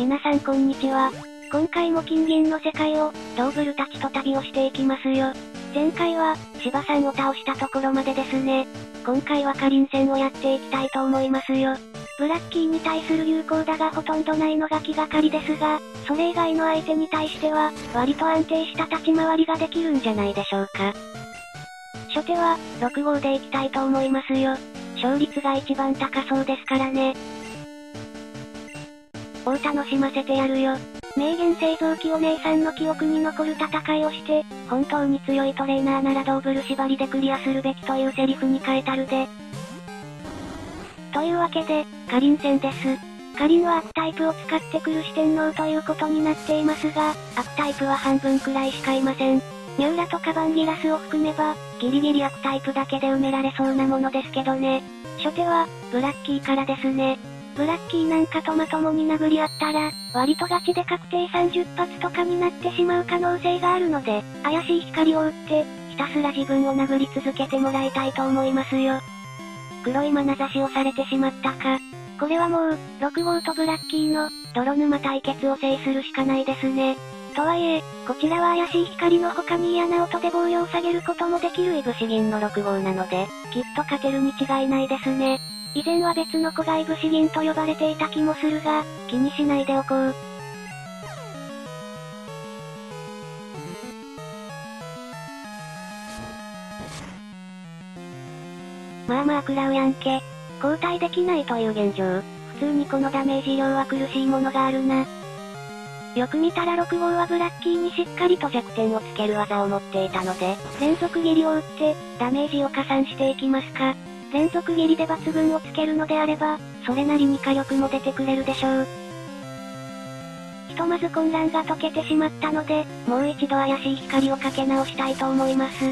皆さんこんにちは。今回も金銀の世界を、ドーブルたちと旅をしていきますよ。前回は、芝さんを倒したところまでですね。今回はカリン戦をやっていきたいと思いますよ。ブラッキーに対する有効打がほとんどないのが気がかりですが、それ以外の相手に対しては、割と安定した立ち回りができるんじゃないでしょうか。初手は、6号でいきたいと思いますよ。勝率が一番高そうですからね。を楽しませてやるよ。名言製造機お姉さんの記憶に残る戦いをして、本当に強いトレーナーならドーブル縛りでクリアするべきというセリフに変えたるで。というわけで、カリン戦です。カリンは悪タイプを使ってくる四天王ということになっていますが、悪タイプは半分くらいしかいません。ミューラとカバンギラスを含めば、ギリギリ悪タイプだけで埋められそうなものですけどね。初手は、ブラッキーからですね。ブラッキーなんかとまともに殴り合ったら、割とガチで確定30発とかになってしまう可能性があるので、怪しい光を打って、ひたすら自分を殴り続けてもらいたいと思いますよ。黒い眼差しをされてしまったか。これはもう、6号とブラッキーの、泥沼対決を制するしかないですね。とはいえ、こちらは怪しい光の他に嫌な音で防御を下げることもできるイブシ銀の6号なので、きっと勝てるに違いないですね。以前は別の子がイブシ銀と呼ばれていた気もするが、気にしないでおこう。まあまあ食らうやんけ。交代できないという現状。普通にこのダメージ量は苦しいものがあるな。よく見たら6号はブラッキーにしっかりと弱点をつける技を持っていたので、連続斬りを打って、ダメージを加算していきますか。連続斬りで抜群をつけるのであれば、それなりに火力も出てくれるでしょう。ひとまず混乱が解けてしまったので、もう一度怪しい光をかけ直したいと思います。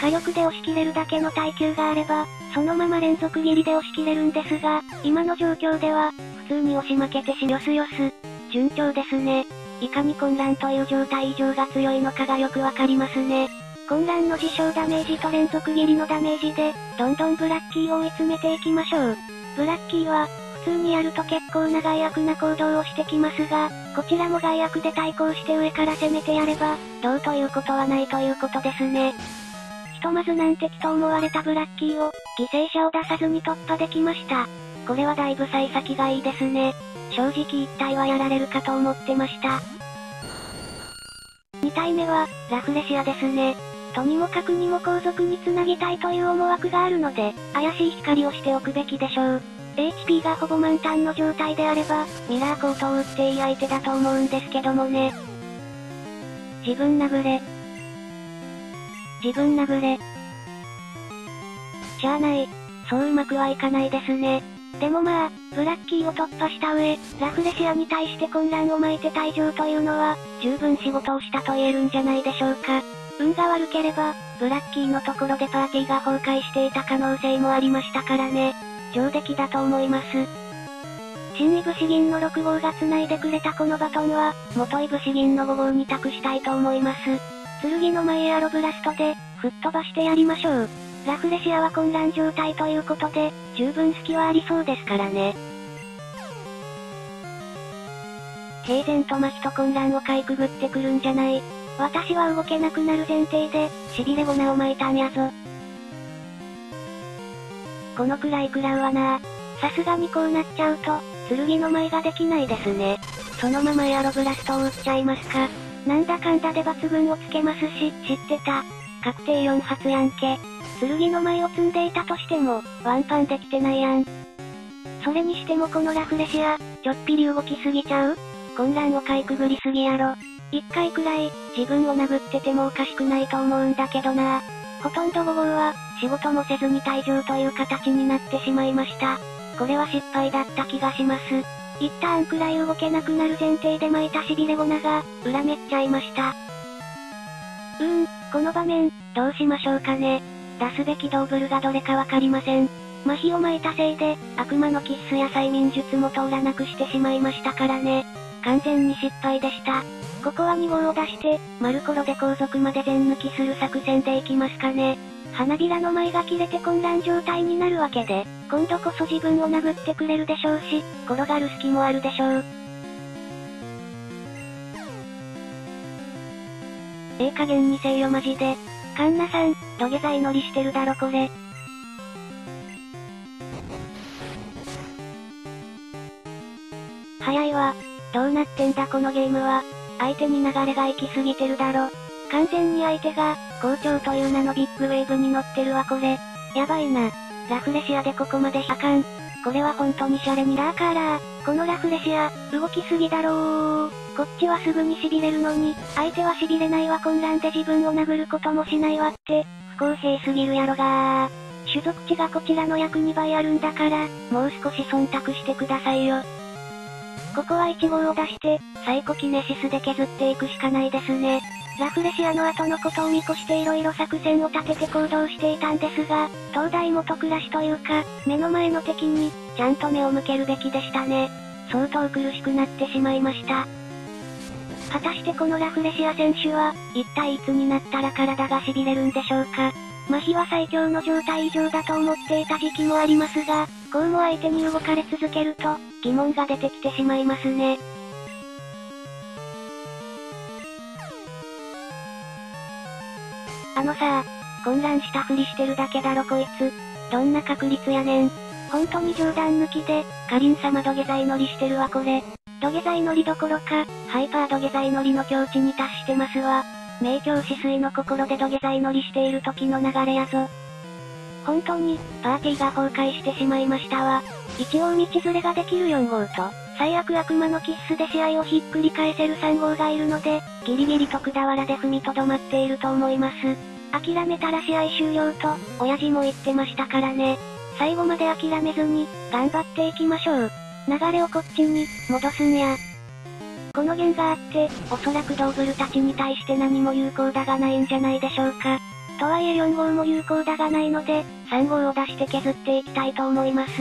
火力で押し切れるだけの耐久があれば、そのまま連続斬りで押し切れるんですが、今の状況では、普通に押し負けてしよすよす。順調ですね。いかに混乱という状態以上が強いのかがよくわかりますね。混乱の事象ダメージと連続斬りのダメージで、どんどんブラッキーを追い詰めていきましょう。ブラッキーは、普通にやると結構な害悪な行動をしてきますが、こちらも害悪で対抗して上から攻めてやれば、どうということはないということですね。ひとまず難敵と思われたブラッキーを、犠牲者を出さずに突破できました。これはだいぶ幸先がいいですね。正直一体はやられるかと思ってました。2体目は、ラフレシアですね。とにもかくにも後続につなぎたいという思惑があるので、怪しい光をしておくべきでしょう。HP がほぼ満タンの状態であれば、ミラーコートを打っていい相手だと思うんですけどもね。自分殴れ。自分殴れ。しゃあない。そううまくはいかないですね。でもまあ、ブラッキーを突破した上、ラフレシアに対して混乱を巻いて退場というのは、十分仕事をしたと言えるんじゃないでしょうか。運が悪ければ、ブラッキーのところでパーティーが崩壊していた可能性もありましたからね。上出来だと思います。新イブシ銀の6号が繋いでくれたこのバトンは、元イブシ銀の5号に託したいと思います。剣の前エアロブラストで、吹っ飛ばしてやりましょう。ラフレシアは混乱状態ということで、十分隙はありそうですからね。平然と麻痺と混乱をかいくぐってくるんじゃない。私は動けなくなる前提で、しびれ粉を巻いたんやぞ。このくらい食らうわなさすがにこうなっちゃうと、剣の舞ができないですね。そのままエアロブラストを打っちゃいますか。なんだかんだで抜群をつけますし、知ってた。確定4発やんけ。剣の舞を積んでいたとしても、ワンパンできてないやん。それにしてもこのラフレシア、ちょっぴり動きすぎちゃう？混乱をかいくぐりすぎやろ。一回くらい、自分を殴っててもおかしくないと思うんだけどな。ほとんど5号は、仕事もせずに退場という形になってしまいました。これは失敗だった気がします。一旦くらい動けなくなる前提で巻いたしびれ粉が、裏めっちゃいました。うーん、この場面、どうしましょうかね。出すべきドーブルがどれかわかりません。麻痺を巻いたせいで、悪魔のキッスや催眠術も通らなくしてしまいましたからね。完全に失敗でした。ここは2号を出して、マルコロで後続まで全抜きする作戦でいきますかね。花びらの前が切れて混乱状態になるわけで、今度こそ自分を殴ってくれるでしょうし、転がる隙もあるでしょう。ええ加減にせよマジで。カンナさん、土下座祈りしてるだろこれ。早いわ。どうなってんだこのゲームは。相手に流れが行き過ぎてるだろ。完全に相手が、校長という名のビッグウェーブに乗ってるわこれ。やばいな。ラフレシアでここまであかん。これは本当にシャレにラーカーラー。このラフレシア、動きすぎだろー。こっちはすぐに痺れるのに、相手は痺れないわ混乱で自分を殴ることもしないわって、不公平すぎるやろがー。種族値がこちらの約2倍あるんだから、もう少し忖度してくださいよ。ここは1号を出して、サイコキネシスで削っていくしかないですね。ラフレシアの後のことを見越して色々作戦を立てて行動していたんですが、東大元暮らしというか、目の前の敵に、ちゃんと目を向けるべきでしたね。相当苦しくなってしまいました。果たしてこのラフレシア選手は、一体いつになったら体が痺れるんでしょうか。麻痺は最強の状態以上だと思っていた時期もありますが、こうも相手に動かれ続けると、疑問が出てきてしまいますね。あのさ混乱したふりしてるだけだろこいつ。どんな確率やねん。本当に冗談抜きで、かりん様土下座祈りしてるわこれ。土下座祈りどころか、ハイパー土下座祈りの境地に達してますわ。名教止水の心で土下座祈りしている時の流れやぞ。本当に、パーティーが崩壊してしまいましたわ。一応道連れができる4号と、最悪悪魔のキッスで試合をひっくり返せる3号がいるので、ギリギリ徳田原で踏みとどまっていると思います。諦めたら試合終了と、親父も言ってましたからね。最後まで諦めずに、頑張っていきましょう。流れをこっちに、戻すんや。この弦があって、おそらくドーブルたちに対して何も有効だがないんじゃないでしょうか。とはいえ4号も有効だがないので、3号を出して削っていきたいと思います。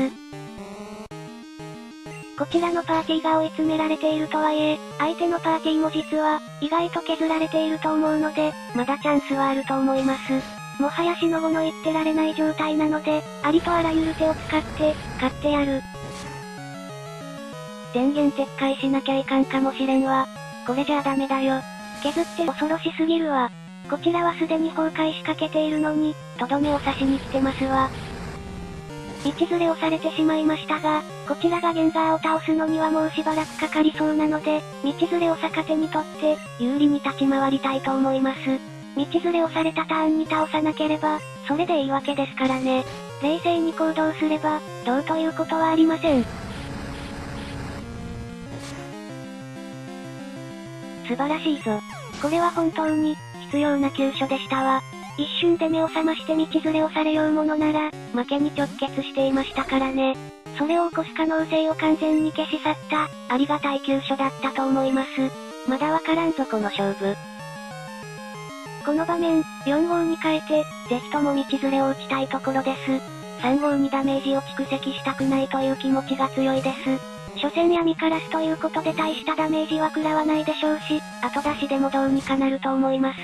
こちらのパーティーが追い詰められているとはいえ、相手のパーティーも実は、意外と削られていると思うので、まだチャンスはあると思います。もはやしのごの言ってられない状態なので、ありとあらゆる手を使って、勝ってやる。電源撤回しなきゃいかんかもしれんわ。これじゃあダメだよ。削って恐ろしすぎるわ。こちらはすでに崩壊しかけているのに、とどめを刺しに来てますわ。道連れをされてしまいましたが、こちらがゲンガーを倒すのにはもうしばらくかかりそうなので、道連れを逆手にとって、有利に立ち回りたいと思います。道連れをされたターンに倒さなければ、それでいいわけですからね。冷静に行動すれば、どうということはありません。素晴らしいぞ。これは本当に、必要な急所でしたわ。一瞬で目を覚まして道連れをされようものなら、負けに直結していましたからね。それを起こす可能性を完全に消し去った、ありがたい急所だったと思います。まだわからんぞこの勝負。この場面、4号に変えて、ぜひとも道連れを打ちたいところです。3号にダメージを蓄積したくないという気持ちが強いです。所詮闇カラスということで大したダメージは食らわないでしょうし、後出しでもどうにかなると思います。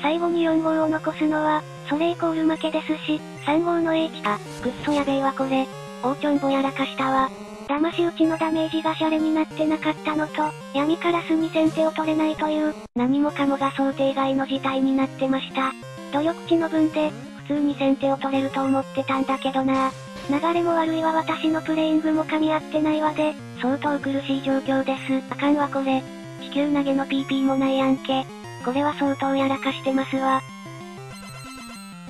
最後に4号を残すのは、それイコール負けですし、3号の H、あ、くっそやべえわこれ。オーチョンボやらかしたわ。騙し討ちのダメージがシャレになってなかったのと、闇カラスに先手を取れないという、何もかもが想定外の事態になってました。努力値の分で、普通に先手を取れると思ってたんだけどな流れも悪いわ私のプレイングも噛み合ってないわで、相当苦しい状況です。あかんわこれ。地球投げの PP もないやんけ。これは相当やらかしてますわ。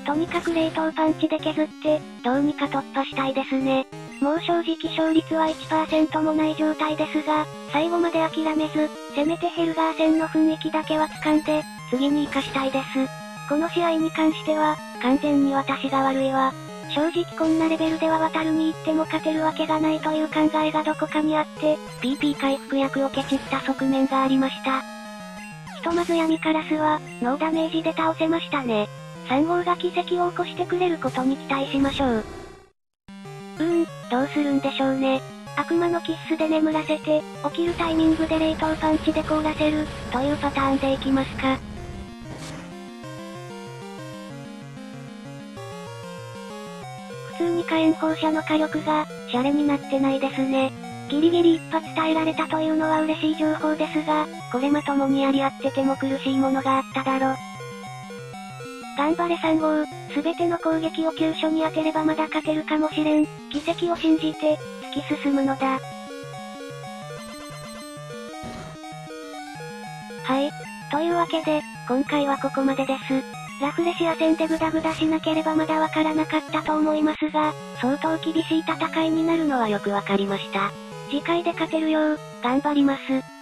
とにかく冷凍パンチで削って、どうにか突破したいですね。もう正直勝率は1%もない状態ですが、最後まで諦めず、せめてヘルガー戦の雰囲気だけは掴んで、次に活かしたいです。この試合に関しては、完全に私が悪いわ。正直こんなレベルでは渡るに行っても勝てるわけがないという考えがどこかにあって、PP 回復薬をケチった側面がありました。ひとまず闇カラスは、ノーダメージで倒せましたね。3号が奇跡を起こしてくれることに期待しましょう。うーん、どうするんでしょうね。悪魔のキッスで眠らせて、起きるタイミングで冷凍パンチで凍らせる、というパターンでいきますか。通に火炎放射の火力が、シャレになってないですね。ギリギリ一発耐えられたというのは嬉しい情報ですが、これまともにやり合ってても苦しいものがあっただろ。頑張れ3号、すべての攻撃を急所に当てればまだ勝てるかもしれん。奇跡を信じて、突き進むのだ。はい。というわけで、今回はここまでです。ラフレシア戦でグダグダしなければまだわからなかったと思いますが、相当厳しい戦いになるのはよくわかりました。次回で勝てるよう、頑張ります。